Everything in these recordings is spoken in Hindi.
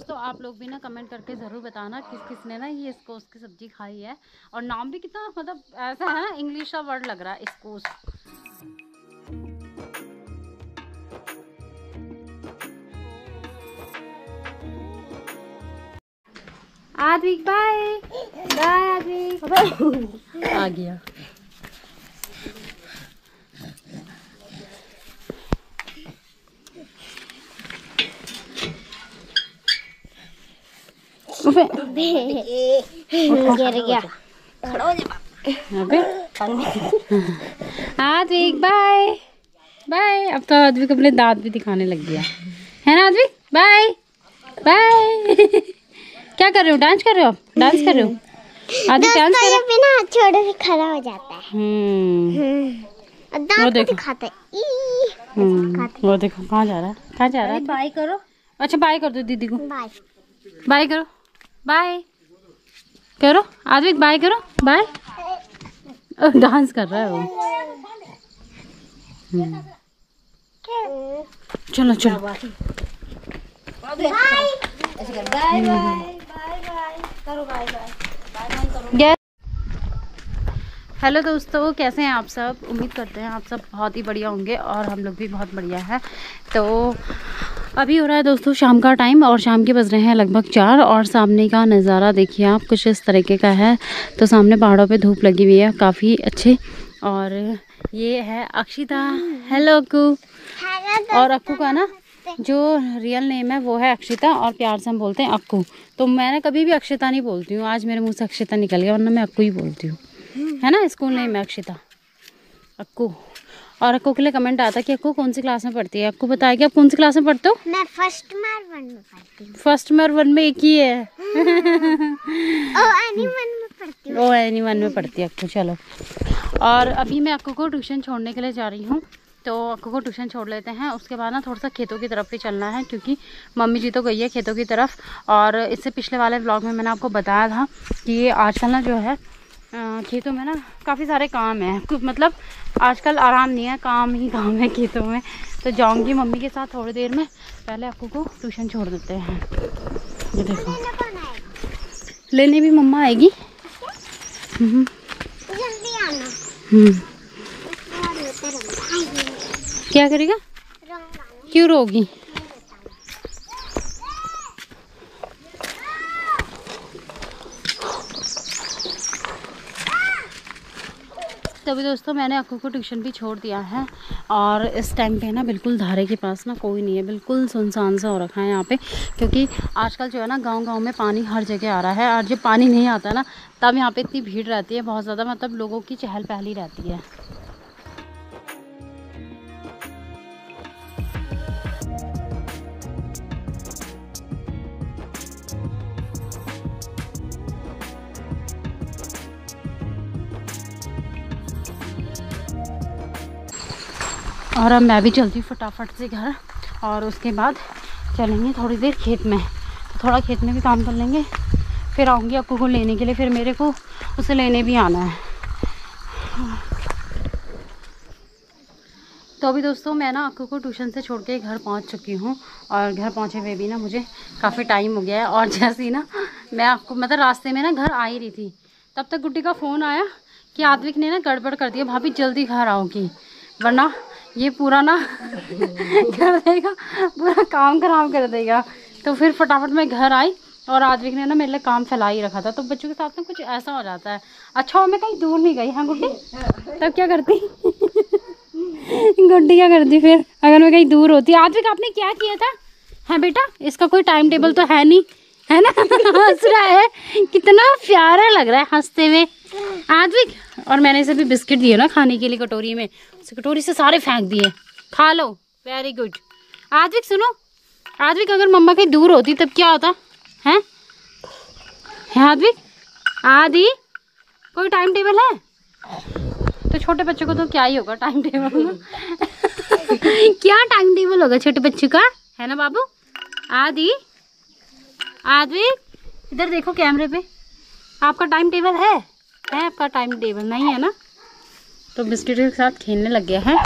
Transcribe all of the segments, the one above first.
दोस्तों, आप लोग भी ना कमेंट करके ज़रूर बताना किस किस ने ये इसको, उसकी सब्ज़ी खाई है। और नाम भी कितना मतलब ऐसा है ना इंग्लिश का वर्ड लग रहा है इसको आदविक बाय बाय आदविक आ गया। गिर गया आदविक बाय बाय अब तो आदविक अपने दांत भी दिखाने लग गया। है ना आदविक बाय बाय क्या कर रहे हो? डांस कर रहे हो डांस कर रहे हो? आदविक डांस कर रहे हो? बिना हाथ छोड़े भी खड़ा हो जाता है। हम्म। वो दांत देखो। दिखाता है। हम्म, वो देखो कहाँ जा रहा है? कहाँ जा रहा है? बाय करो। अच्छा बाय कर दो दीदी को। बाय बाय करो। बाय करो आदविक बाय करो बाय डांस कर रहा है वो। हम्म, चलो चलो. हेलो दोस्तों कैसे हैं आप सब? उम्मीद करते हैं आप सब बहुत ही बढ़िया होंगे और हम लोग भी बहुत बढ़िया है। तो अभी हो रहा है दोस्तों शाम का टाइम और शाम के बज रहे हैं लगभग चार और सामने का नज़ारा देखिए आप, कुछ इस तरीके का है। तो सामने पहाड़ों पे धूप लगी हुई है, काफ़ी अच्छे। और ये है अक्षिता। हेलो अक्कू और अक्कू का ना, जो रियल नेम है, वो है अक्षिता और प्यार से हम बोलते हैं अक्कू तो मैंने कभी भी अक्षिता नहीं बोलती हूँ। आज मेरे मुँह से अक्षिता निकल गया, वरना मैं अक्कू ही बोलती हूँ। है ना? स्कूल नेम है अक्षिता। अक्कू और अक्कू के लिए कमेंट आता कि अक्कू कौन सी क्लास में पढ़ती है? आपको बताया कि आप कौन सी क्लास में पढ़ते हो? मैं फ़र्स्ट मार वन में पढ़ती हूँ। फ़र्स्ट में और वन में एक ही है। ओ एनी वन में पढ़ती हूँ। ओ एनी वन में पढ़ती है अक्कू चलो। और अभी मैं अक्कू को ट्यूशन छोड़ने के लिए जा रही हूँ। तो अक्कू को ट्यूशन छोड़ लेते हैं। उसके बाद ना थोड़ा सा खेतों की तरफ़ भी चलना है क्योंकि मम्मी जी तो गई है खेतों की तरफ़। और इससे पिछले वाले ब्लॉग में मैंने आपको बताया था कि आजकल ना जो है खेतों में ना काफ़ी सारे काम हैं। मतलब आजकल आराम नहीं है काम ही काम है खेतों में। तो जाऊँगी मम्मी के साथ थोड़ी देर में। पहले अक्कू को ट्यूशन छोड़ देते हैं। ये देखो। लेने भी मम्मा आएगी। हम्म, हम्म। क्या करेगा? क्यों रोगी? तो अभी दोस्तों मैंने अक्कू को ट्यूशन भी छोड़ दिया है और इस टाइम पे ना बिल्कुल धारे के पास ना कोई नहीं है, बिल्कुल सुनसान सा हो रखा है यहाँ पे, क्योंकि आजकल जो है ना गाँव गाँव में पानी हर जगह आ रहा है और जब पानी नहीं आता ना, तब यहाँ पे इतनी भीड़ रहती है, बहुत ज़्यादा मतलब लोगों की चहल पहली रहती है। और अब मैं भी चलती हूँ फटाफट से घर और उसके बाद चलेंगे थोड़ी देर खेत में। तो थोड़ा खेत में भी काम कर लेंगे। फिर आऊँगी अक्कू को लेने के लिए। फिर मेरे को उसे लेने भी आना है। तो अभी दोस्तों मैं ना अक्कू को ट्यूशन से छोड़ के घर पहुँच चुकी हूँ और घर पहुँचे हुए भी ना मुझे काफ़ी टाइम हो गया है। और जैसे ही ना मैं आपको मतलब रास्ते में ना घर आ ही रही थी, तब तक गुड्डी का फ़ोन आया कि आदविक ने ना गड़बड़ कर दिया। भाभी जल्दी घर आओगी। वरना ये पूरा ना कर देगा, पूरा काम खराब कर देगा। तो फिर फटाफट मैं घर आई और आद्विक ने ना मेरे लिए काम फैला ही रखा था। तो बच्चों के साथ ना कुछ ऐसा हो जाता है। अच्छा और मैं कहीं दूर नहीं गई हाँ गुड्डी? तब क्या करती? गुड्डी क्या करती फिर? अगर मैं कहीं दूर होती। आद्विक, आपने क्या किया था? है बेटा, इसका कोई टाइम टेबल तो है नहीं, है ना? हंस रहा है। कितना प्यारा लग रहा है हँसते हुए। आद्विक और मैंने इसे भी बिस्किट दिए ना खाने के लिए कटोरी में। उस कटोरी से सारे फेंक दिए। खा लो। वेरी गुड आद्विक, सुनो। आद्विक, अगर मम्मा कहीं दूर होती, तब क्या होता? हैं? आद्विक? आदि, कोई टाइम टेबल है? तो छोटे बच्चों को तो क्या ही होगा टाइम टेबल क्या टाइम टेबल होगा छोटे बच्चे का? है ना बाबू? आदि, आद्विक, इधर देखो कैमरे पे। आपका टाइम टेबल है? है, आपका टाइम टेबल नहीं है ना? तो बिस्किट के साथ खेलने लग गया है।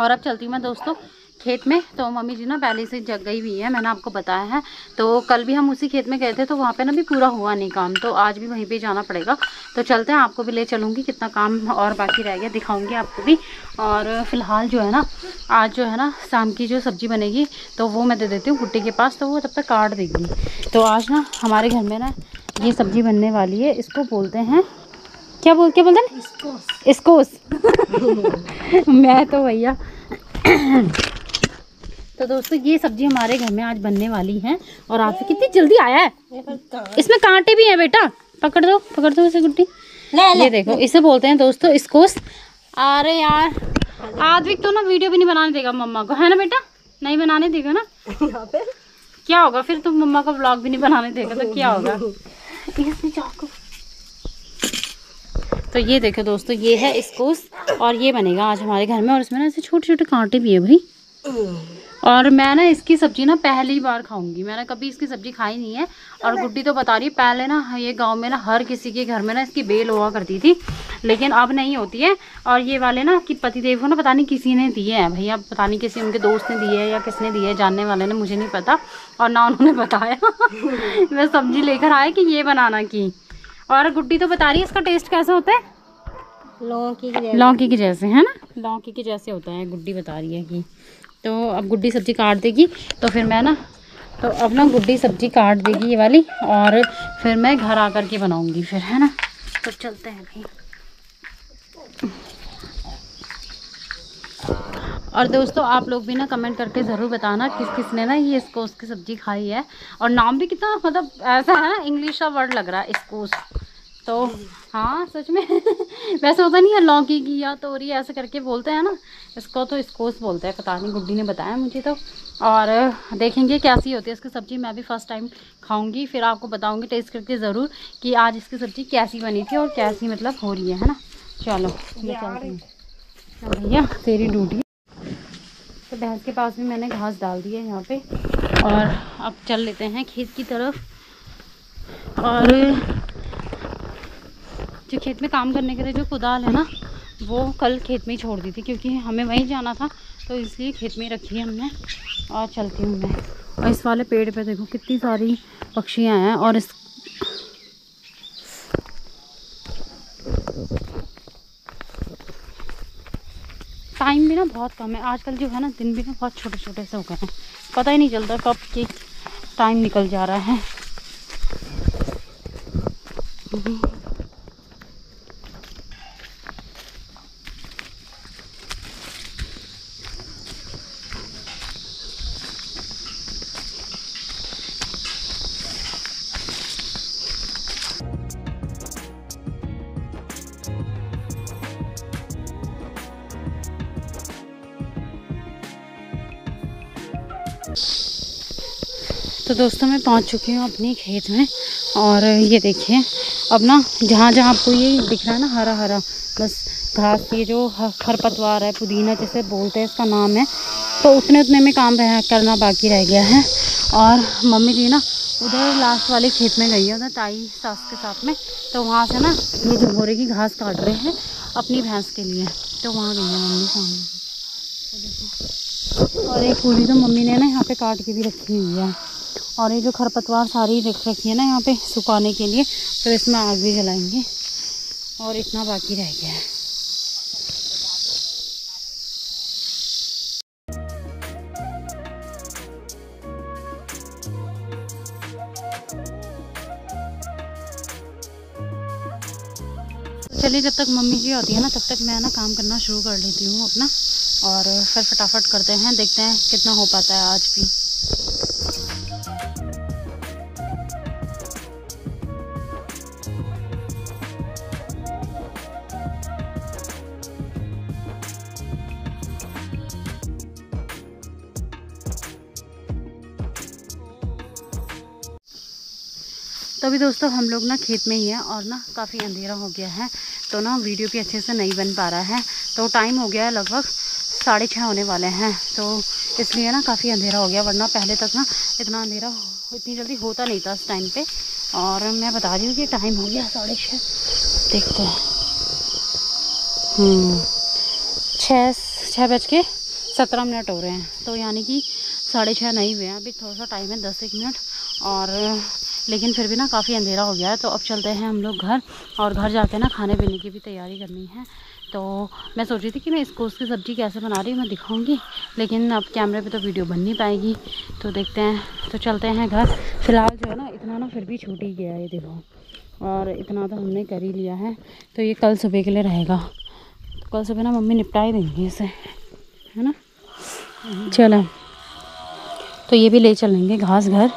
और अब चलती हूँ मैं दोस्तों खेत में। तो मम्मी जी ना पहले से जग गई हुई है, मैंने आपको बताया है। तो कल भी हम उसी खेत में गए थे तो वहाँ पे ना भी पूरा हुआ नहीं काम। तो आज भी वहीं पे जाना पड़ेगा। तो चलते हैं, आपको भी ले चलूँगी कितना काम और बाकी रह गया, दिखाऊँगी आपको भी। और फ़िलहाल जो है ना, आज जो है ना शाम की जो सब्ज़ी बनेगी तो वो मैं दे देती हूँ गुट्टी के पास तो वो तब तक काट देगी। तो आज ना हमारे घर में ना ये सब्ज़ी बनने वाली है, इसको बोलते हैं क्या बोल क्या बोलते हैं? इसकोस। मैं तो भैया। तो दोस्तों ये सब्ज़ी हमारे घर में आज बनने वाली है और आपसे कितनी जल्दी आया है। इसमें कांटे भी हैं बेटा। पकड़ दो पकड़ दो इसे गुड्डी। ये देखो इसे बोलते हैं दोस्तों इसकोस। अरे यार आदविक तो ना वीडियो भी नहीं बनाने देगा मम्मा को है ना बेटा? नहीं बनाने देगा ना? क्या होगा? फिर तो मम्मा का ब्लॉग भी नहीं बनाने देगा तो क्या होगा? तो ये देखो दोस्तों, ये है इसकोस और ये बनेगा आज हमारे घर में, और इसमें ना ऐसे छोटे छोटे कांटे भी है भाई। और मैं ना इसकी सब्ज़ी ना पहली बार खाऊँगी। मैंने कभी इसकी सब्ज़ी खाई नहीं है, और गुड्डी तो बता रही है, पहले ना ये गाँव में ना हर किसी के घर में ना इसकी बेल हुआ करती थी, लेकिन अब नहीं होती है। और ये वाले ना कि पतिदेव को ना पता नहीं किसी ने दिए हैं भैया पता नहीं किसी उनके दोस्त ने दिए है या किसने दिए है, जानने वाले ने, मुझे नहीं पता, और ना उन्होंने बताया। मैं सब्ज़ी लेकर आए कि ये बनाना की। और गुड्डी तो बता रही है इसका टेस्ट कैसा होता है? लौकी की लौकी के जैसे है ना? लौकी के जैसे होता है गुड्डी बता रही है कि। तो अब गुड्डी सब्ज़ी काट देगी तो फिर मैं ना तो अब ना गुड्डी सब्ज़ी काट देगी ये वाली और फिर मैं घर आकर के बनाऊँगी फिर है ना? तो चलते हैं भाई और दोस्तों आप लोग भी ना कमेंट करके ज़रूर बताना किस किस ने ना ये इसकोस की सब्ज़ी खाई है। और नाम भी कितना मतलब ऐसा है ना इंग्लिश का वर्ड लग रहा है इसकोस तो हाँ सच में। वैसे होता नहीं है लौकी की या तोरी ऐसे करके बोलते हैं ना इसको तो इसकोस बोलते हैं पता नहीं गुड्डी ने बताया मुझे तो। और देखेंगे कैसी होती है इसकी सब्ज़ी मैं भी फ़र्स्ट टाइम खाऊँगी फिर आपको बताऊँगी टेस्ट करके ज़रूर कि आज इसकी सब्ज़ी कैसी बनी थी और कैसी मतलब हो रही है है ना? चलो भैया तेरी ड्यूटी। तो भैंस के पास भी मैंने घास डाल दी है यहाँ पे। और अब चल लेते हैं खेत की तरफ़। और जो खेत में काम करने के लिए जो कुदाल है ना, वो कल खेत में ही छोड़ दी थी क्योंकि हमें वहीं जाना था तो इसलिए खेत में रखी है हमने और चलती हूँ मैं। और इस वाले पेड़ पे देखो कितनी सारी पक्षियाँ हैं और इस टाइम भी ना बहुत कम है। आजकल जो है ना, दिन भी ना बहुत छोटे छोटे से हो गए हैं। पता ही नहीं चलता कब के टाइम निकल जा रहा है। तो दोस्तों मैं पहुँच चुकी हूँ अपनी खेत में और ये देखिए, अब ना जहाँ जहाँ आपको ये दिख रहा है ना हरा हरा, बस घास, ये जो खरपतवार है, पुदीना जैसे बोलते हैं, इसका नाम है। तो उतने उतने में काम रह, करना बाकी रह गया है और मम्मी जी ना उधर लास्ट वाले खेत में गई है, उधर ताई सास के साथ में। तो वहाँ से ना ये झंगोरे की घास काट रहे हैं अपनी भैंस के लिए। तो वहाँ गई है मम्मी सामने। और एक पूरी तो मम्मी ने ना यहाँ पे काट के भी रखी हुई है। और ये जो खरपतवार सारी रख रखी है ना यहाँ पे सुखाने के लिए तो इसमें आग भी जलाएँगे। और इतना बाकी रह गया है। चलिए जब तक मम्मी जी आती है ना, तब तक मैं ना काम करना शुरू कर लेती हूँ अपना। और फिर फटाफट करते हैं, देखते हैं कितना हो पाता है आज भी। तो अभी दोस्तों, हम लोग ना खेत में ही हैं और ना काफ़ी अंधेरा हो गया है तो ना वीडियो भी अच्छे से नहीं बन पा रहा है। तो टाइम हो गया है लगभग साढ़े छः होने वाले हैं। तो इसलिए ना काफ़ी अंधेरा हो गया वरना पहले तक ना इतना अंधेरा इतनी जल्दी होता नहीं था उस टाइम पे। और मैं बता रही हूँ कि टाइम हो गया साढ़े छः देखते हैं। हम्म, छः छः बज के सत्रह मिनट हो रहे हैं। तो यानी कि साढ़े छः नहीं हुए हैं। अभी थोड़ा सा टाइम है दस एक मिनट। और लेकिन फिर भी ना काफ़ी अंधेरा हो गया है। तो अब चलते हैं हम लोग घर और घर जाके ना खाने पीने की भी तैयारी करनी है। तो मैं सोच रही थी कि मैं इसको, उसकी सब्ज़ी कैसे बना रही हूँ, मैं दिखाऊँगी। लेकिन अब कैमरे पे तो वीडियो बन नहीं पाएगी। तो देखते हैं तो चलते हैं घर। फ़िलहाल जो है ना, इतना ना फिर भी छूट ही गया है देखो। और इतना तो हमने कर ही लिया है। तो ये कल सुबह के लिए रहेगा। तो कल सुबह ना मम्मी निपटा ही देंगी इसे, है ना? चलो। तो ये भी ले चलेंगे घास घर।